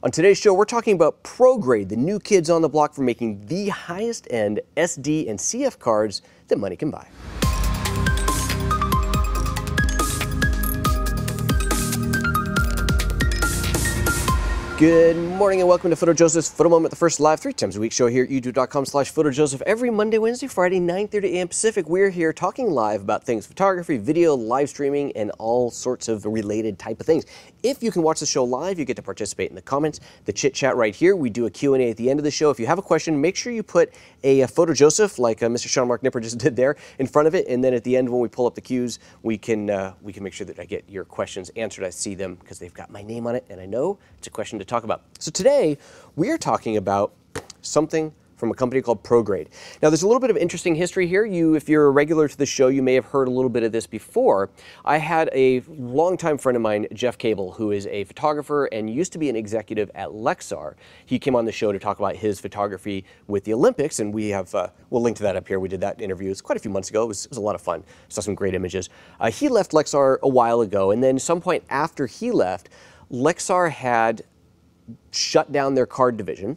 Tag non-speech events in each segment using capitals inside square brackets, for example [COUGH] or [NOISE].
On today's show, we're talking about ProGrade, the new kids on the block for making the highest end SD and CF cards that money can buy. Good morning and welcome to PhotoJoseph's Photo Moment, the first live three times a week show here at youtube.com slash PhotoJoseph every Monday, Wednesday, Friday, 9.30 a.m. Pacific. We're here talking live about things, photography, video, live streaming, and all sorts of related type of things. If you can watch the show live, you get to participate in the comments, the chit chat right here. We do a Q&A at the end of the show. If you have a question, make sure you put a, a PhotoJoseph, like uh, Mr. Sean Mark Nipper just did there, in front of it. And then at the end, when we pull up the cues, we can, uh, we can make sure that I get your questions answered. I see them because they've got my name on it, and I know it's a question to talk about. So today, we are talking about something from a company called ProGrade. Now, there's a little bit of interesting history here. You, if you're a regular to the show, you may have heard a little bit of this before. I had a longtime friend of mine, Jeff Cable, who is a photographer and used to be an executive at Lexar. He came on the show to talk about his photography with the Olympics, and we have, uh, we'll link to that up here. We did that interview. It's quite a few months ago. It was, it was a lot of fun. Saw some great images. Uh, he left Lexar a while ago, and then some point after he left, Lexar had shut down their card division.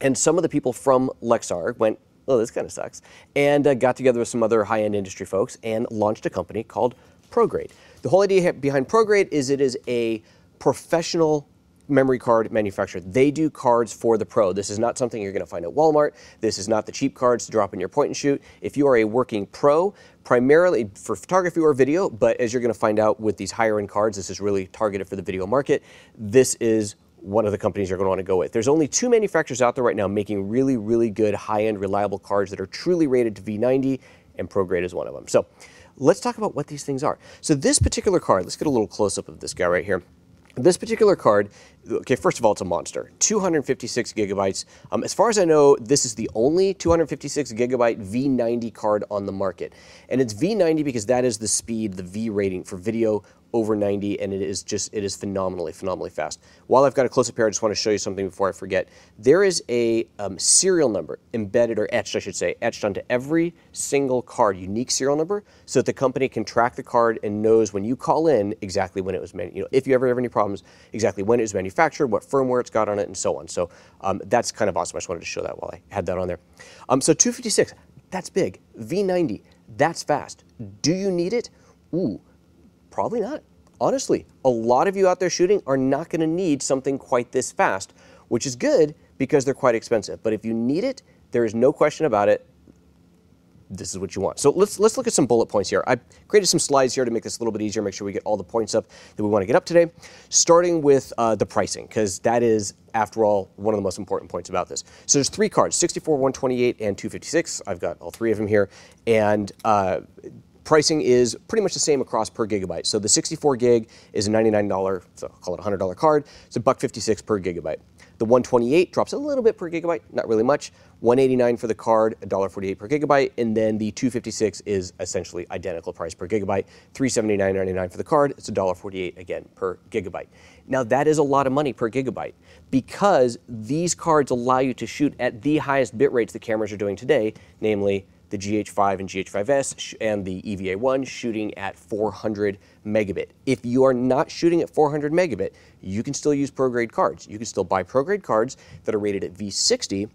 And some of the people from Lexar went, oh, this kind of sucks, and uh, got together with some other high end industry folks and launched a company called ProGrade. The whole idea behind ProGrade is it is a professional memory card manufacturer. They do cards for the pro. This is not something you're going to find at Walmart. This is not the cheap cards to drop in your point and shoot. If you are a working pro, primarily for photography or video, but as you're going to find out with these higher end cards, this is really targeted for the video market. This is one of the companies you're going to want to go with. There's only two manufacturers out there right now making really, really good high-end reliable cards that are truly rated to V90, and ProGrade is one of them. So let's talk about what these things are. So this particular card, let's get a little close-up of this guy right here. This particular card, okay, first of all, it's a monster. 256 gigabytes. Um, as far as I know, this is the only 256 gigabyte V90 card on the market. And it's V90 because that is the speed, the V rating for video over 90 and it is just it is phenomenally phenomenally fast. While i've got a close-up here i just want to show you something before i forget. There is a um, serial number embedded or etched i should say etched onto every single card unique serial number so that the company can track the card and knows when you call in exactly when it was made you know if you ever have any problems exactly when it was manufactured what firmware it's got on it and so on. So um, that's kind of awesome. I just wanted to show that while i had that on there. Um, so 256 that's big. V90 that's fast. Do you need it? Ooh Probably not. Honestly, a lot of you out there shooting are not going to need something quite this fast, which is good because they're quite expensive. But if you need it, there is no question about it. This is what you want. So let's let's look at some bullet points here. I created some slides here to make this a little bit easier, make sure we get all the points up that we want to get up today. Starting with uh, the pricing, because that is, after all, one of the most important points about this. So there's three cards: 64, 128, and 256. I've got all three of them here, and uh, pricing is pretty much the same across per gigabyte. So the 64 gig is a $99, so call it a $100 card. It's a buck 56 per gigabyte. The 128 drops a little bit per gigabyte, not really much. 189 for the card, $1.48 per gigabyte, and then the 256 is essentially identical price per gigabyte. 379.99 for the card, it's $1.48 again per gigabyte. Now that is a lot of money per gigabyte because these cards allow you to shoot at the highest bit rates the cameras are doing today, namely the GH5 and GH5S and the EVA1 shooting at 400 megabit. If you are not shooting at 400 megabit, you can still use ProGrade cards. You can still buy ProGrade cards that are rated at V60,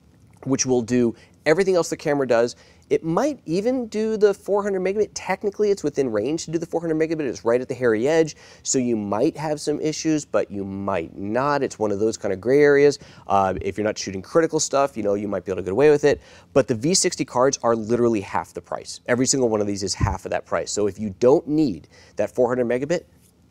which will do everything else the camera does it might even do the 400 megabit. Technically, it's within range to do the 400 megabit. It's right at the hairy edge, so you might have some issues, but you might not. It's one of those kind of gray areas. Uh, if you're not shooting critical stuff, you know, you might be able to get away with it. But the V60 cards are literally half the price. Every single one of these is half of that price. So if you don't need that 400 megabit,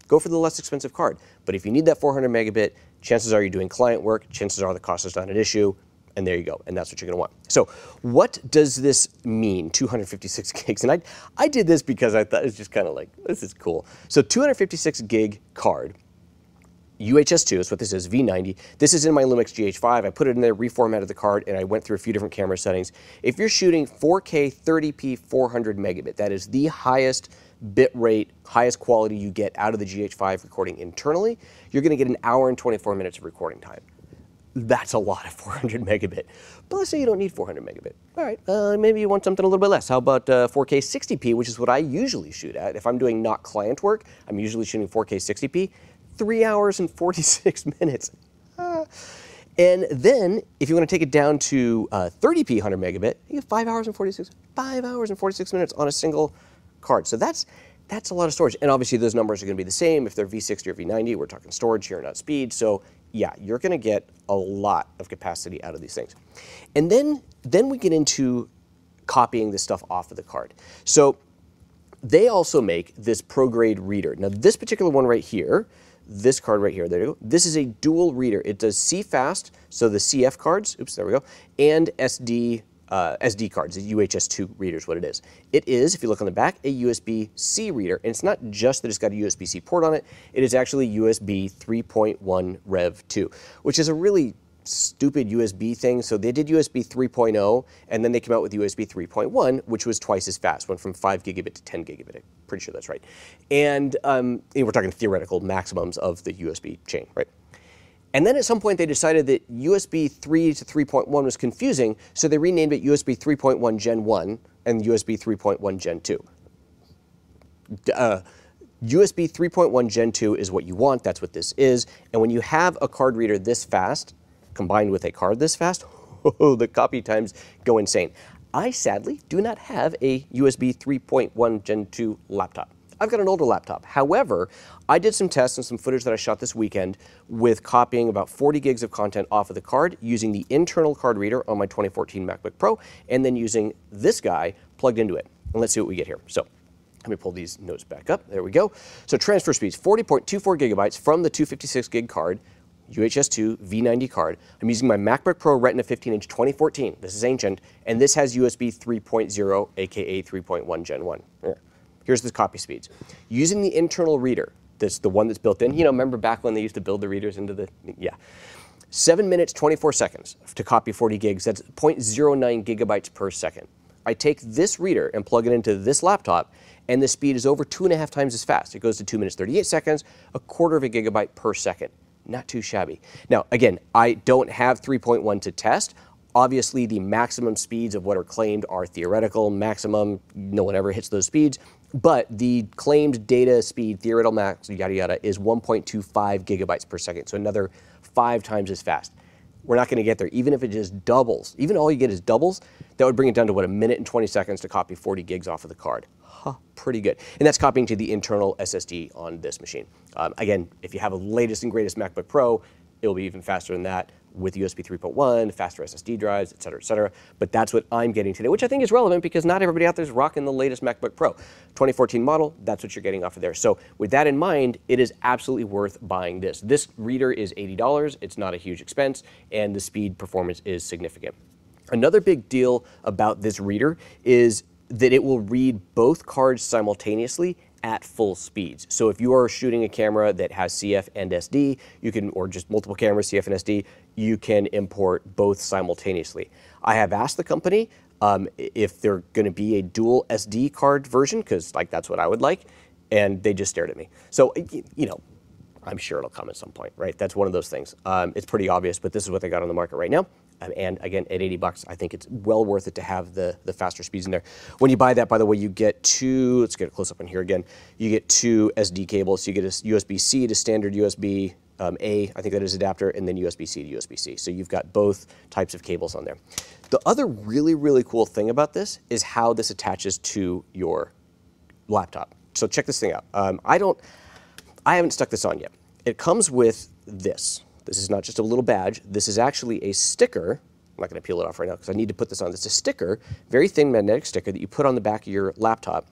go for the less expensive card. But if you need that 400 megabit, chances are you're doing client work, chances are the cost is not an issue, and there you go. And that's what you're going to want. So what does this mean, 256 [LAUGHS] gigs? And I, I did this because I thought it's just kind of like, this is cool. So 256 gig card, UHS-2 is what this is, V90. This is in my Lumix GH5. I put it in there, reformatted the card, and I went through a few different camera settings. If you're shooting 4K 30p 400 megabit, that is the highest bit rate, highest quality you get out of the GH5 recording internally, you're going to get an hour and 24 minutes of recording time that's a lot of [LAUGHS] 400 megabit. But let's say you don't need 400 megabit. All right, uh, maybe you want something a little bit less. How about uh, 4K 60p, which is what I usually shoot at. If I'm doing not client work, I'm usually shooting 4K 60p. Three hours and 46 [LAUGHS] minutes. Uh, and then if you want to take it down to uh, 30p 100 megabit, you get five hours and 46 five hours and 46 minutes on a single card. So that's that's a lot of storage. And obviously those numbers are going to be the same if they're V60 or V90. We're talking storage here, not speed. So yeah, you're going to get a lot of capacity out of these things. And then then we get into copying this stuff off of the card. So they also make this ProGrade reader. Now this particular one right here, this card right here, there you go. This is a dual reader. It does CFast, so the CF cards, oops, there we go, and SD uh, SD cards, the UHS-2 reader is what it is. It is, if you look on the back, a USB-C reader, and it's not just that it's got a USB-C port on it, it is actually USB 3.1 Rev 2, which is a really stupid USB thing. So they did USB 3.0, and then they came out with USB 3.1, which was twice as fast, went from 5 gigabit to 10 gigabit. I'm pretty sure that's right. And, um, and we're talking theoretical maximums of the USB chain, right? And then at some point they decided that USB 3 to 3.1 was confusing, so they renamed it USB 3.1 Gen 1 and USB 3.1 Gen 2. Uh, USB 3.1 Gen 2 is what you want, that's what this is. And when you have a card reader this fast, combined with a card this fast, [LAUGHS] oh, the copy times go insane. I sadly do not have a USB 3.1 Gen 2 laptop. I've got an older laptop. However, I did some tests and some footage that I shot this weekend with copying about 40 gigs of content off of the card using the internal card reader on my 2014 MacBook Pro and then using this guy plugged into it. And let's see what we get here. So let me pull these notes back up. There we go. So transfer speeds, 40.24 gigabytes from the 256 gig card, UHS-2 V90 card. I'm using my MacBook Pro Retina 15-inch 2014. This is ancient, and this has USB 3.0, aka 3.1 Gen 1. Here's the copy speeds. Using the internal reader, that's the one that's built in. You know, remember back when they used to build the readers into the, yeah. 7 minutes, 24 seconds to copy 40 gigs. That's 0.09 gigabytes per second. I take this reader and plug it into this laptop, and the speed is over two and a half times as fast. It goes to 2 minutes, 38 seconds, a quarter of a gigabyte per second. Not too shabby. Now, again, I don't have 3.1 to test. Obviously, the maximum speeds of what are claimed are theoretical. Maximum, no one ever hits those speeds. But the claimed data speed, theoretical max, yada yada, is 1.25 gigabytes per second. So another five times as fast. We're not going to get there, even if it just doubles. Even all you get is doubles, that would bring it down to what, a minute and 20 seconds to copy 40 gigs off of the card. Huh, pretty good. And that's copying to the internal SSD on this machine. Um, again, if you have a latest and greatest MacBook Pro, it'll be even faster than that with USB 3.1, faster SSD drives, et cetera, et cetera. But that's what I'm getting today, which I think is relevant because not everybody out there is rocking the latest MacBook Pro. 2014 model, that's what you're getting off of there. So with that in mind, it is absolutely worth buying this. This reader is $80. It's not a huge expense, and the speed performance is significant. Another big deal about this reader is that it will read both cards simultaneously at full speeds. So if you are shooting a camera that has CF and SD, you can, or just multiple cameras, CF and SD, you can import both simultaneously. I have asked the company um, if they're going to be a dual SD card version, because like that's what I would like, and they just stared at me. So you know, I'm sure it'll come at some point, right? That's one of those things. Um, it's pretty obvious, but this is what they got on the market right now. Um, and again, at 80 bucks, I think it's well worth it to have the, the faster speeds in there. When you buy that, by the way, you get two, let's get a close up on here again. You get two SD cables. You get a USB-C to standard USB um, A, I think that is adapter, and then USB-C to USB-C. So you've got both types of cables on there. The other really, really cool thing about this is how this attaches to your laptop. So check this thing out. Um, I don't, I haven't stuck this on yet. It comes with this. This is not just a little badge. This is actually a sticker. I'm not going to peel it off right now because I need to put this on. It's a sticker, very thin magnetic sticker that you put on the back of your laptop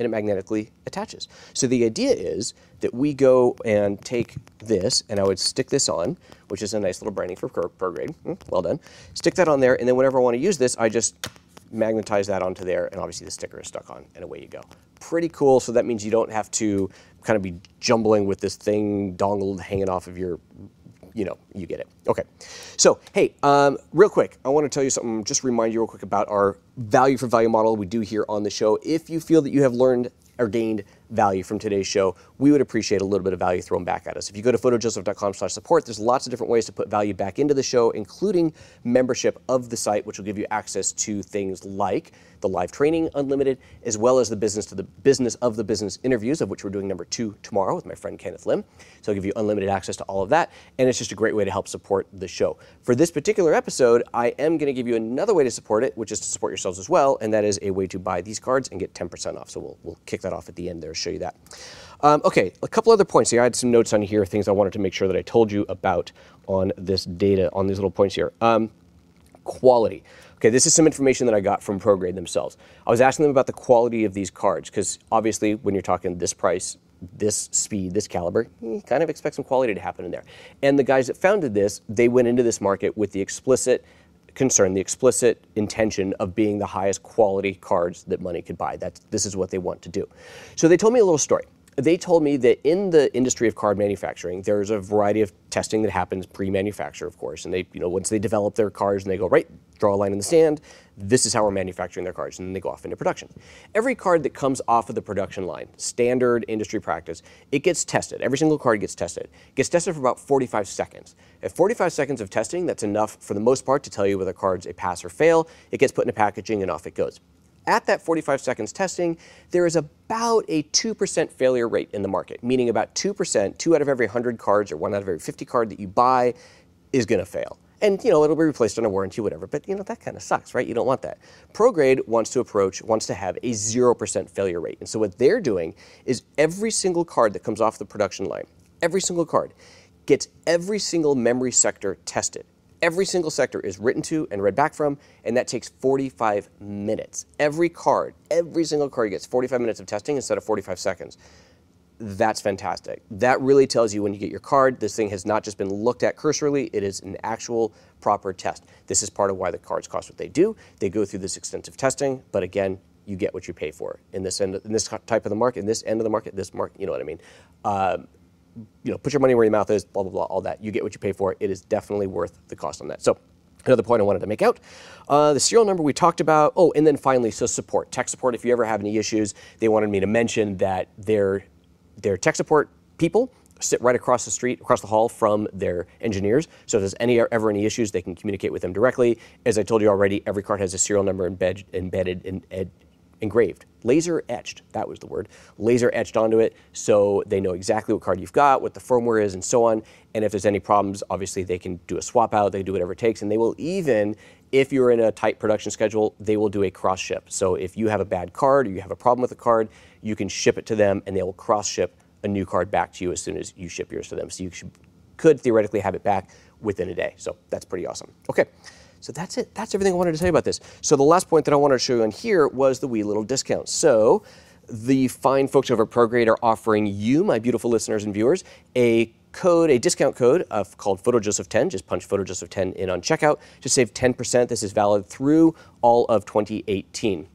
and it magnetically attaches. So the idea is that we go and take this, and I would stick this on, which is a nice little branding for ProGrade. Hmm, well done. Stick that on there, and then whenever I want to use this, I just magnetize that onto there, and obviously the sticker is stuck on, and away you go. Pretty cool, so that means you don't have to kind of be jumbling with this thing dongled hanging off of your, you know, you get it. Okay. So, hey, um, real quick, I want to tell you something, just remind you real quick about our value for value model we do here on the show. If you feel that you have learned or gained value from today's show, we would appreciate a little bit of value thrown back at us. If you go to photojoseph.com slash support, there's lots of different ways to put value back into the show, including membership of the site, which will give you access to things like the live training unlimited, as well as the business to the business of the business interviews, of which we're doing number two tomorrow with my friend Kenneth Lim. So I'll give you unlimited access to all of that, and it's just a great way to help support the show. For this particular episode, I am going to give you another way to support it, which is to support yourselves as well, and that is a way to buy these cards and get 10% off. So we'll, we'll kick that off at the end there, show you that. Um, okay, a couple other points here. I had some notes on here, things I wanted to make sure that I told you about on this data, on these little points here. Um, quality. Okay, this is some information that I got from ProGrade themselves. I was asking them about the quality of these cards because obviously when you're talking this price, this speed, this caliber, you kind of expect some quality to happen in there. And the guys that founded this, they went into this market with the explicit concern, the explicit intention of being the highest quality cards that money could buy. That's, this is what they want to do. So they told me a little story they told me that in the industry of card manufacturing, there's a variety of testing that happens pre-manufacture, of course. And they, you know, once they develop their cards and they go, right, draw a line in the sand, this is how we're manufacturing their cards, and then they go off into production. Every card that comes off of the production line, standard industry practice, it gets tested. Every single card gets tested. It gets tested for about 45 seconds. At 45 seconds of testing, that's enough for the most part to tell you whether a card's a pass or fail. It gets put in packaging and off it goes. At that 45 seconds testing, there is about a 2% failure rate in the market, meaning about 2%, two out of every 100 cards or one out of every 50 card that you buy is going to fail. And you know it'll be replaced on a warranty, whatever. But you know that kind of sucks, right? You don't want that. ProGrade wants to approach, wants to have a zero percent failure rate. And so what they're doing is every single card that comes off the production line, every single card, gets every single memory sector tested every single sector is written to and read back from, and that takes 45 minutes. Every card, every single card gets 45 minutes of testing instead of 45 seconds. That's fantastic. That really tells you when you get your card, this thing has not just been looked at cursorily, it is an actual proper test. This is part of why the cards cost what they do. They go through this extensive testing, but again, you get what you pay for in this end, in this type of the market, in this end of the market, this market, you know what I mean. Um, you know, put your money where your mouth is, blah, blah, blah, all that. You get what you pay for. It is definitely worth the cost on that. So another point I wanted to make out. Uh, the serial number we talked about. Oh, and then finally, so support, tech support. If you ever have any issues, they wanted me to mention that their, their tech support people sit right across the street, across the hall from their engineers. So if there's any ever any issues, they can communicate with them directly. As I told you already, every card has a serial number embed, embedded in, engraved, laser etched, that was the word, laser etched onto it so they know exactly what card you've got, what the firmware is, and so on. And if there's any problems, obviously they can do a swap out, they do whatever it takes, and they will even, if you're in a tight production schedule, they will do a cross ship. So if you have a bad card or you have a problem with a card, you can ship it to them and they will cross ship a new card back to you as soon as you ship yours to them. So you should, could theoretically have it back within a day. So that's pretty awesome. Okay. So that's it. That's everything I wanted to tell you about this. So the last point that I wanted to show you on here was the wee little discount. So the fine folks over at ProGrade are offering you, my beautiful listeners and viewers, a code, a discount code of, called PhotoJoseph10. Just punch PhotoJoseph10 in on checkout to save 10%. This is valid through all of 2018.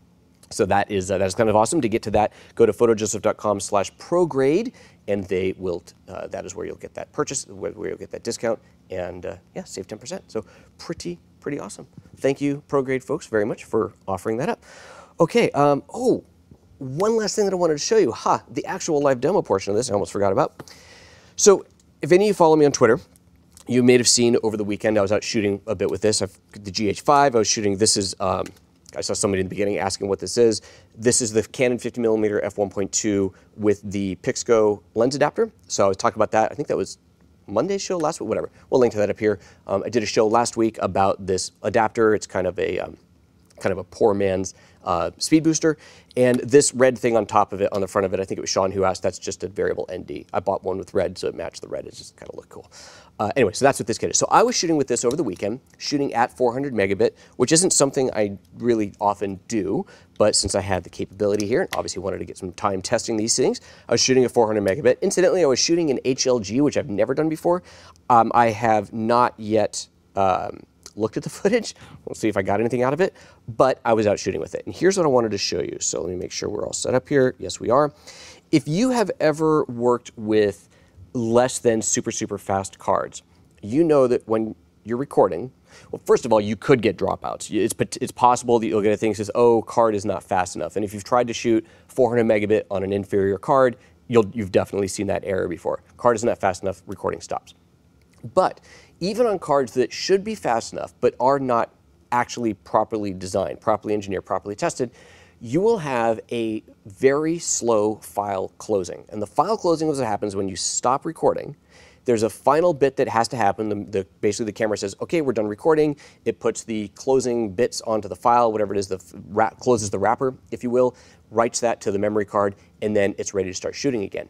So that is uh, that is kind of awesome. To get to that, go to photojoseph.com/prograde, and they will. Uh, that is where you'll get that purchase, where, where you'll get that discount, and uh, yeah, save 10%. So pretty pretty awesome. Thank you, ProGrade folks, very much for offering that up. Okay, um, oh, one last thing that I wanted to show you. Ha, the actual live demo portion of this, I almost forgot about. So if any of you follow me on Twitter, you may have seen over the weekend I was out shooting a bit with this. I've, the GH5, I was shooting, this is, um, I saw somebody in the beginning asking what this is. This is the Canon 50mm f1.2 with the Pixco lens adapter. So I was talking about that. I think that was Monday's show last week, whatever. We'll link to that up here. Um, I did a show last week about this adapter. It's kind of a um, kind of a poor man's uh, speed booster. And this red thing on top of it, on the front of it, I think it was Sean who asked, that's just a variable ND. I bought one with red, so it matched the red. It just kind of looked cool. Uh, anyway, so that's what this kit is. So I was shooting with this over the weekend, shooting at 400 megabit, which isn't something I really often do, but since I had the capability here, and obviously wanted to get some time testing these things, I was shooting at 400 megabit. Incidentally, I was shooting in HLG, which I've never done before. Um, I have not yet um, looked at the [LAUGHS] footage. We'll see if I got anything out of it, but I was out shooting with it. And here's what I wanted to show you. So let me make sure we're all set up here. Yes, we are. If you have ever worked with less than super, super fast cards, you know that when you're recording, Well, first of all, you could get dropouts. It's, it's possible that you'll get a thing that says, oh, card is not fast enough. And if you've tried to shoot 400 megabit on an inferior card, you'll, you've definitely seen that error before. Card is not that fast enough, recording stops. But even on cards that should be fast enough, but are not actually properly designed, properly engineered, properly tested, you will have a very slow file closing. And the file closing is what happens when you stop recording. There's a final bit that has to happen. The, the, basically, the camera says, okay, we're done recording. It puts the closing bits onto the file, whatever it is, the wrap, closes the wrapper, if you will, writes that to the memory card, and then it's ready to start shooting again.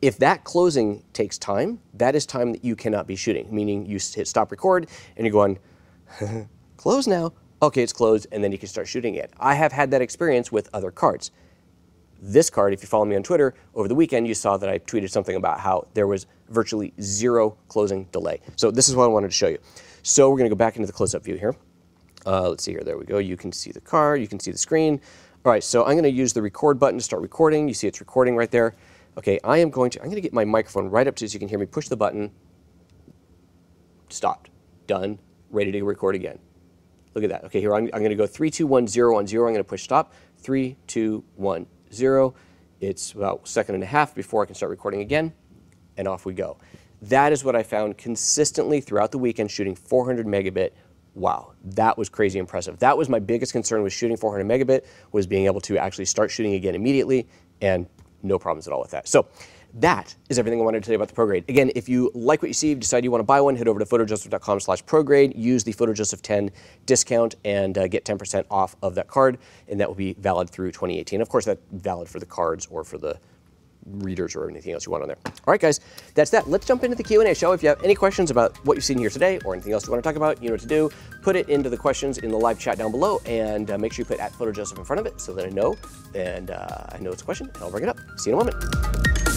If that closing takes time, that is time that you cannot be shooting, meaning you hit stop record and you're going, [LAUGHS] close now okay, it's closed, and then you can start shooting it. I have had that experience with other cards. This card, if you follow me on Twitter, over the weekend you saw that I tweeted something about how there was virtually zero closing delay. So this is what I wanted to show you. So we're going to go back into the close-up view here. Uh, let's see here, there we go. You can see the card, you can see the screen. All right, so I'm going to use the record button to start recording. You see it's recording right there. Okay, I am going to, I'm going to get my microphone right up to so you can hear me push the button. Stopped. Done. Ready to record again. Look at that. Okay, here I'm, I'm going to go 3, 2, 1, 0 on 0. I'm going to push stop. 3, 2, 1, 0. It's about a second and a half before I can start recording again, and off we go. That is what I found consistently throughout the weekend shooting 400 megabit. Wow, that was crazy impressive. That was my biggest concern with shooting 400 megabit was being able to actually start shooting again immediately, and no problems at all with that. So that is everything I wanted to tell you about the ProGrade. Again, if you like what you see, decide you want to buy one, head over to photojoseph.com slash ProGrade, use the PhotoJoseph10 discount, and uh, get 10% off of that card, and that will be valid through 2018. Of course, that's valid for the cards or for the readers or anything else you want on there. All right, guys, that's that. Let's jump into the Q&A show. If you have any questions about what you've seen here today or anything else you want to talk about, you know what to do. Put it into the questions in the live chat down below, and uh, make sure you put at PhotoJoseph in front of it so that I know, and uh, I know it's a question, and I'll bring it up. See you in a moment.